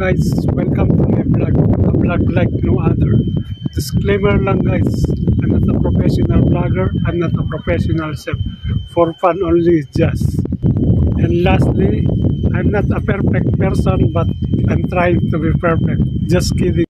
guys, welcome to my vlog. A vlog like no other. Disclaimer lang guys, I'm not a professional vlogger, I'm not a professional chef. For fun only, just. And lastly, I'm not a perfect person, but I'm trying to be perfect. Just kidding.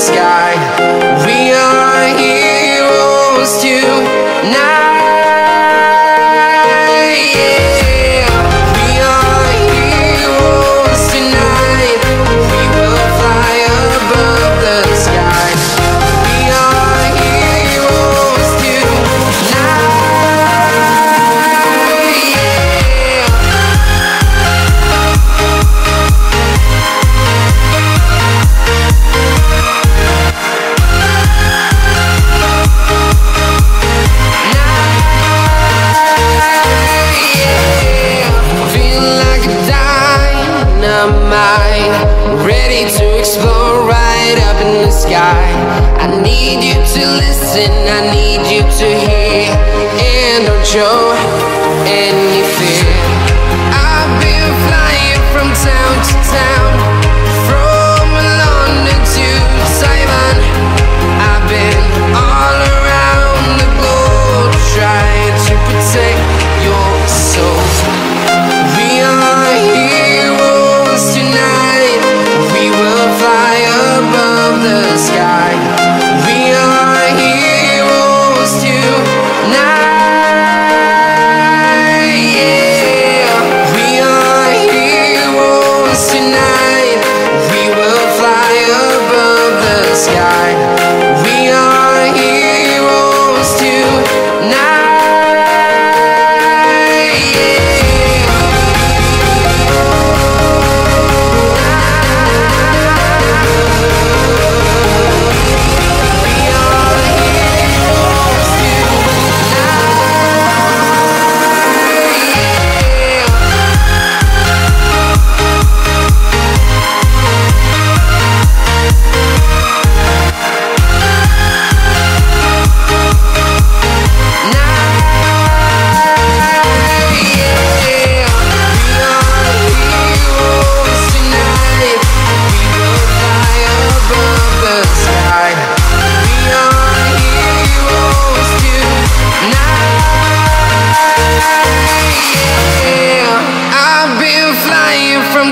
Sky. We are heroes tonight. Dynamite, ready to explore right up in the sky. I need you to listen, I need you to hear, and don't show any fear. I've been flying from town to town,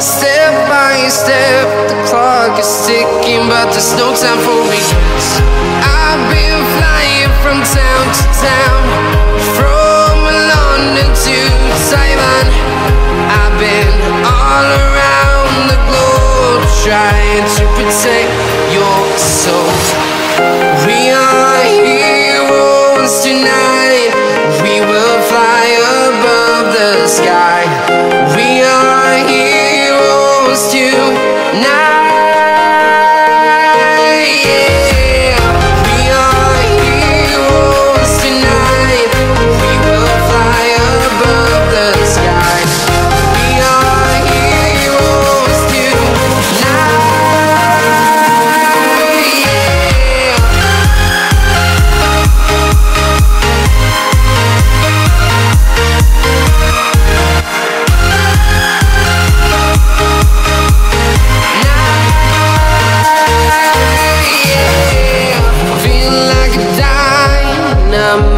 step by step. The clock is ticking, but there's no time for regrets. I've been flying from town to town, from London to Taiwan. I've been all around the globe trying to protect your soul. We are heroes tonight. We will fly above the sky.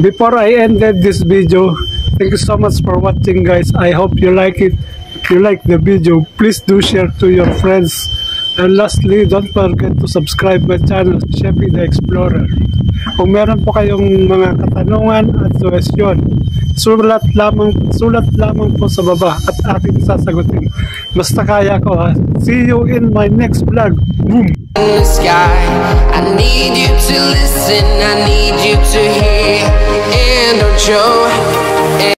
Before I ended this video, thank you so much for watching guys. I hope you like it. If you like the video, please do share to your friends. And lastly, don't forget to subscribe my channel, Chevy the Explorer. Kung meron po kayong mga katanungan at suwestyon, sulat lamang, sulat lamang po sa baba at aking sasagutin. Basta kaya ko ha. See you in my next vlog. Boom! sky. I need you to listen, I need you to hear, and don't show